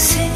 você.